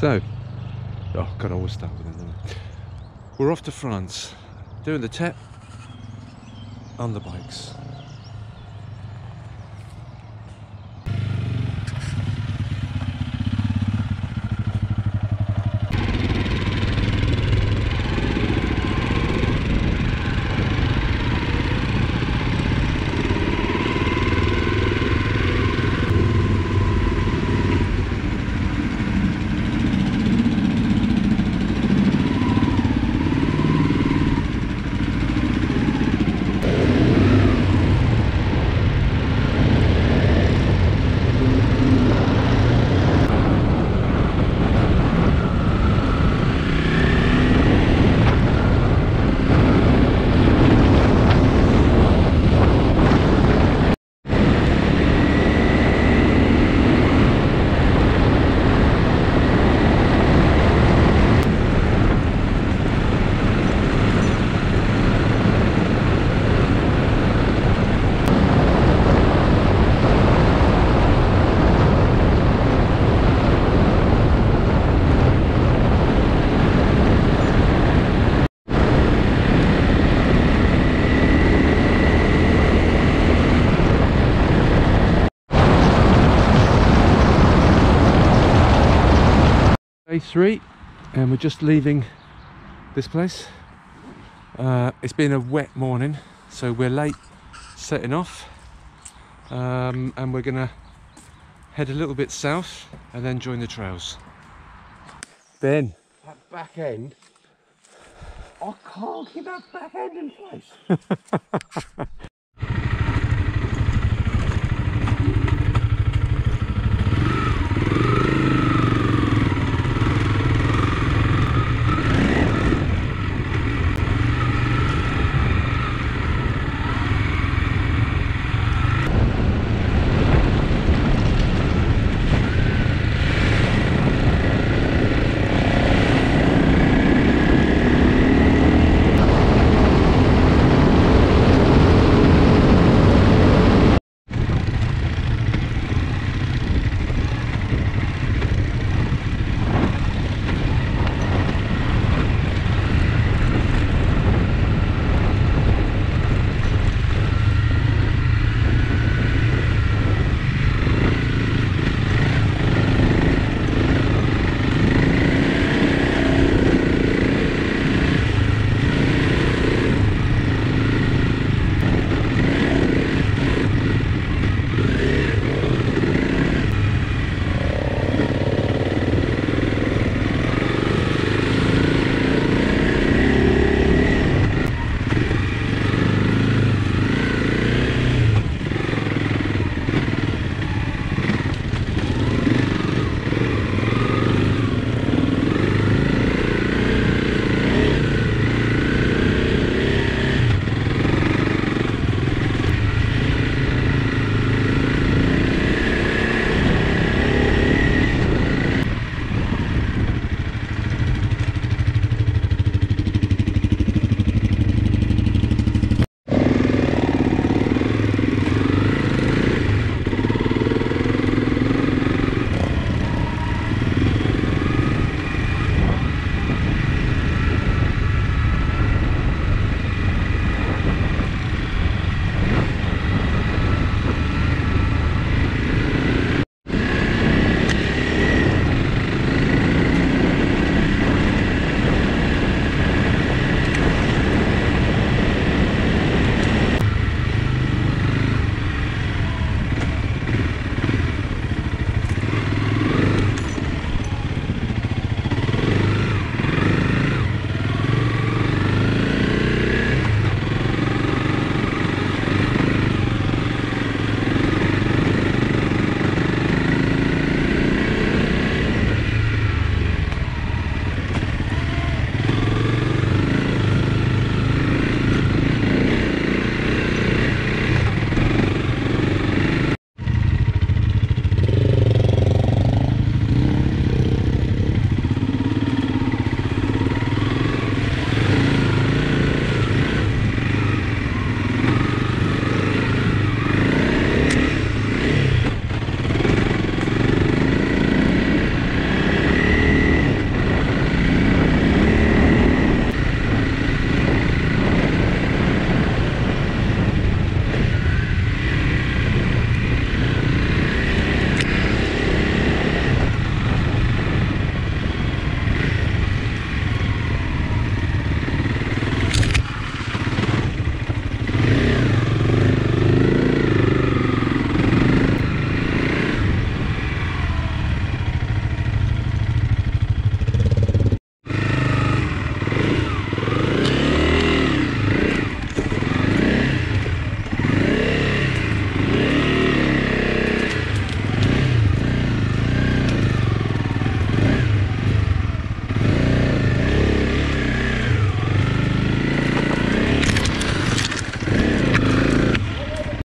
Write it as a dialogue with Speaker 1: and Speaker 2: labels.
Speaker 1: So, oh god, I always start with don't We're off to France, doing the TET on the bikes. Day three, and we're just leaving this place. Uh, it's been a wet morning, so we're late setting off, um, and we're gonna head a little bit south and then join the trails. Ben,
Speaker 2: That back end, I can't keep that back end in place.